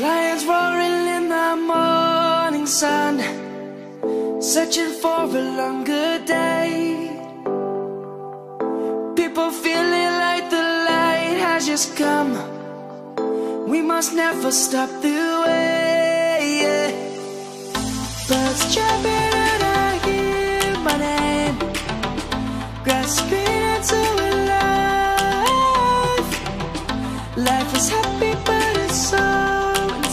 Lions roaring in the morning sun Searching for a longer day. People feeling like the light has just come. We must never stop the way yeah. Birds jumping and I hear my name. Grasping into life. Life is happy but it's so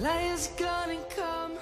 light is gonna come.